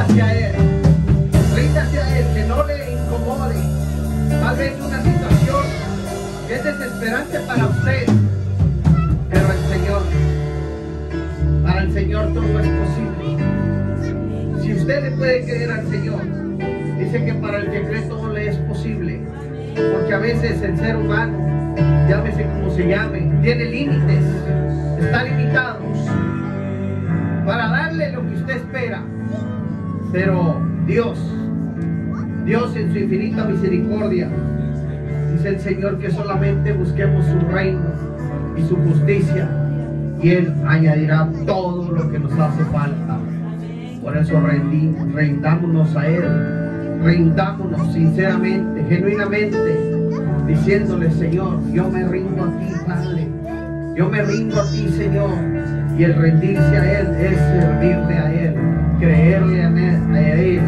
ríndase a Él. Ríndase a Él, que no le incomode. Tal vez una situación que es desesperante para usted. Pero el Señor, para el Señor todo es posible. Si usted le puede creer al Señor, dice que para el que cree todo le es posible. Porque a veces el ser humano, llámese como se llame, tiene límites, está limitado para darle lo que usted espera. Pero Dios, Dios en su infinita misericordia, dice el Señor que solamente busquemos su reino y su justicia y Él añadirá todo lo que nos hace falta. Por eso rendimos, rendámonos a Él, rindámonos sinceramente, genuinamente, diciéndole, Señor, yo me rindo a ti, Padre. Yo me rindo a ti, Señor. Y el rendirse a Él es servirle a Él, creerle a Él,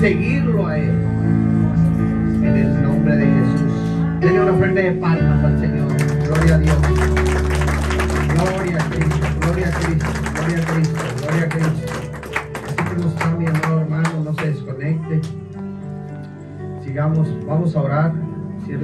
seguirlo a Él. En el nombre de Jesús. Denle una ofrenda de palmas al Señor. Gloria a Dios. Gloria a Cristo, gloria a Cristo, gloria a Cristo, gloria a Cristo. Así que no está mi amado hermano, no se desconecte. Sigamos, vamos a orar.